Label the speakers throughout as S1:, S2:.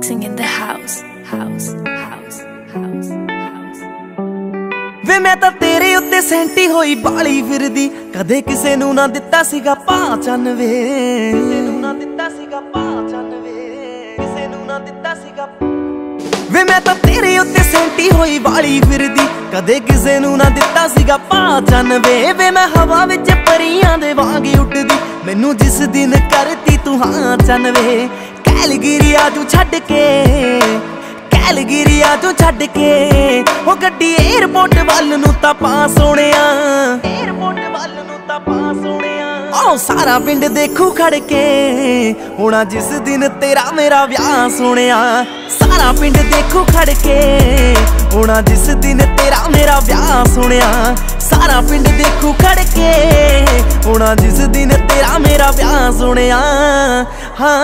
S1: mixing in the house, house, house, house. ਵੇ ਮੈਂ ਤਾਂ ਤੇਰੇ ਉੱਤੇ ਸੈਂਟੀ ਹੋਈ ਬਾਲੀ ਫਿਰਦੀ। ਕਦੇ ਕਿਸੇ ਨੂੰ ਨਾ ਦਿੱਤਾ ਸੀਗਾ ਪਾ 95 ਕਿਸੇ ਨੂੰ ਨਾ ਦਿੱਤਾ ਸੀਗਾ ਪਾ 95 ਕਿਸੇ ਨੂੰ ਨਾ ਦਿੱਤਾ ਸੀਗਾ। ਵੇ ਮੈਂ ਤਾਂ ਤੇਰੇ ਉੱਤੇ ਸੈਂਟੀ ਹੋਈ ਬਾਲੀ ਫਿਰਦੀ। ਕਦੇ ਕਿਸੇ ਨੂੰ ਨਾ ਦਿੱਤਾ ਸੀਗਾ ਪਾ 95 ਵੇ ਮੈਂ ਹਵਾ ਵਿੱਚ ਪਰੀਆਂ ਦੇ ਵਾਂਗ ਉੱਡਦੀ ਮੈਨੂੰ ਜਿਸ ਦਿਨ ਕਰਤੀ ਤੂੰ ਹਾਂ 95 ਕੈਲਗਰੀਆ ਤੂੰ ਛੱਡ ਕੇ ਕੈਲਗਰੀਆ ਤੂੰ ਛੱਡ ਕੇ। ਉਹ ਗੱਡੀ 에어ਪੋਰਟ ਵੱਲ ਨੂੰ ਤਾਂ ਪਾ ਸੋਹਣਿਆ। 에어ਪੋਰਟ ਵੱਲ ਨੂੰ ਤਾਂ ਪਾ ਸੋਹਣਿਆ। ਉਹ ਸਾਰਾ ਪਿੰਡ ਦੇਖੂ ਖੜ ਕੇ। ਹੋਣਾ ਜਿਸ ਦਿਨ ਤੇਰਾ ਮੇਰਾ ਵਿਆਹ ਸੋਹਣਿਆ। ਸਾਰਾ ਪਿੰਡ ਦੇਖੂ ਖੜ ਕੇ। ਹੋਣਾ ਜਿਸ ਦਿਨ ਤੇਰਾ ਮੇਰਾ ਵਿਆਹ ਸੁਣਿਆ ਸਾਰਾ ਪਿੰਡ ਦੇਖੂ ਖੜ ਕੇ। ਹੋਣਾ ਜਿਸ ਦਿਨ ਤੇਰਾ ਮੇਰਾ ਵਿਆਹ ਸੁਣਿਆ ਹਾਂ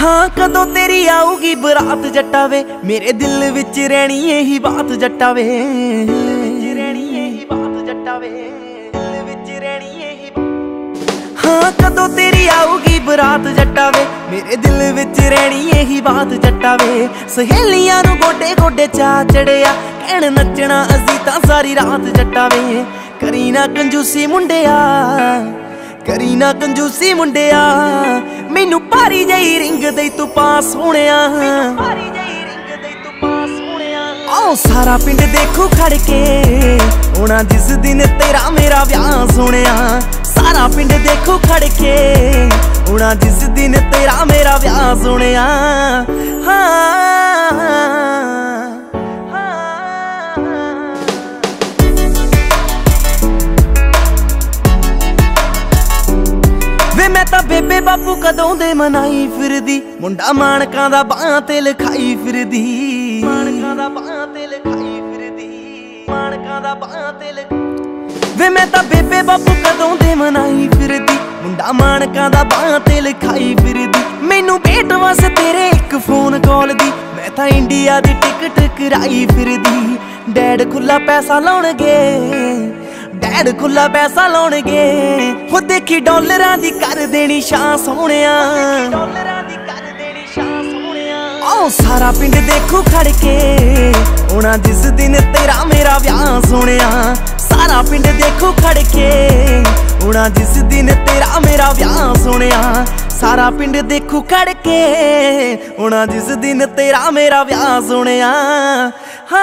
S1: ਹਾਂ ਕਦੋਂ ਤੇਰੀ ਆਊਗੀ ਬਰਾਤ ਜੱਟਾਵੇ? ਮੇਰੇ ਦਿਲ ਵਿੱਚ ਰਹਿਣੀ ਇਹੀ ਬਾਤ ਜੱਟਾਵੇ ਰਹਿਣੀ ਇਹੀ ਬਾਤ ਜੱਟਾਵੇ। ਦਿਲ ਵਿੱਚ ਰਹਿਣੀ ਇਹੀ ਹਾਂ, ਕਦੋਂ ਤੇਰੀ ਆਊਗੀ ਬਰਾਤ ਜੱਟਾਵੇ? ਮੇਰੇ ਦਿਲ ਵਿੱਚ ਰਹਿਣੀ ਇਹੀ ਬਾਤ ਜੱਟਾਵੇ ਸਹੇਲੀਆਂ ਨੂੰ ਗੋਡੇ ਗੋਡੇ ਚਾ ਚੜਿਆ। ਕਹਿਣ ਨੱਚਣਾ ਅਸੀਂ ਤਾਂ ਸਾਰੀ ਰਾਤ ਜੱਟਾਵੇ ਕਰੀ ਨਾ ਕੰਜੂਸੀ ਮੁੰਡਿਆ, ਕਰੀ ਨਾ ਕੰਜੂਸੀ ਮੁੰਡਿਆ। ਮੈਨੂੰ ਭਾਰੀ ਜਈ ਰਿੰਗ ਦੇ ਤੂੰ ਪਾਸ ਸੋਹਣਿਆ। ਭਾਰੀ ਜਈ ਰਿੰਗ ਦੇ ਤੂੰ ਪਾਸ ਸੋਹਣਿਆ ਆਓ ਸਾਰਾ ਪਿੰਡ ਦੇਖੂ ਖੜ ਕੇ। ਹੋਣਾ ਜਿਸ ਦਿਨ ਤੇਰਾ ਮੇਰਾ ਵਿਆਹ ਸੋਹਣਿਆ। ਸਾਰਾ ਪਿੰਡ ਦੇਖੂ ਖੜ ਕੇ। ਹੋਣਾ ਜਿਸ ਦਿਨ ਤੇਰਾ ਮੇਰਾ ਵਿਆਹ ਸੁਣਿਆ। ਹਾਂ ਮੈਂ ਤਾਂ ਬੇਬੇ ਬਾਪੂ ਕਦੋਂ ਦੇ ਮਨਾਈ ਫਿਰਦੀ, ਮੁੰਡਾ ਮਾਨਕਾਂ ਦਾ ਬਾਹਾਂ ਤੇ ਲਿਖਾਈ ਫਿਰਦੀ। ਮਾਨਕਾਂ ਦਾ ਬਾਹਾਂ ਤੇ ਲਿਖਾਈ ਫਿਰਦੀ ਮਾਨਕਾਂ ਦਾ ਬਾਹਾਂ ਤੇ ਵੇ ਮੈਂ ਤਾਂ ਬੇਬੇ ਬਾਪੂ ਕਦੋਂ ਦੇ ਮਨਾਈ ਫਿਰਦੀ ਮੁੰਡਾ ਮਾਨਕਾਂ ਦਾ ਬਾਹਾਂ ਤੇ ਲਿਖਾਈ ਫਿਰਦੀ। ਮੈਨੂੰ ਭੇਟ ਵਸ ਤੇਰੇ ਇੱਕ ਫੋਨ ਕਾਲ ਦੀ। ਮੈਂ ਤਾਂ ਇੰਡੀਆ ਦੀ ਟਿਕਟ ਕਰਾਈ ਫਿਰਦੀ। ਡੈਡ ਖੁੱਲਾ ਪੈਸਾ ਲਾਉਣਗੇ। ਡੈਡ ਖੁੱਲਾ ਪੈਸਾ ਲਾਉਣਗੇ। ਹੋ ਦੇਖੀ ਡਾਲਰਾਂ ਦੀ ਕਰ ਦੇਣੀ ਸ਼ਾਂ ਸੋਹਣਿਆ। ਡਾਲਰਾਂ ਦੀ ਕਰ ਦੇਣੀ ਸ਼ਾਂ ਸੋਹਣਿਆ। ਆਓ ਸਾਰਾ ਪਿੰਡ ਦੇਖੂ ਖੜ ਕੇ। ਹੋਣਾ ਜਿਸ ਦਿਨ ਤੇਰਾ ਮੇਰਾ ਵਿਆਹ ਸੋਹਣਿਆ। ਸਾਰਾ ਪਿੰਡ ਦੇਖੂ ਖੜ ਕੇ। ਹੋਣਾ ਜਿਸ ਦਿਨ ਤੇਰਾ ਮੇਰਾ ਵਿਆਹ ਸੁਣਿਆ। ਸਾਰਾ ਪਿੰਡ ਦੇਖੂ ਖੜ ਕੇ ਹੋਣਾ ਜਿਸ ਦਿਨ ਤੇਰਾ ਮੇਰਾ ਵਿਆਹ ਸੁਣਿਆ। ਹਾਂ।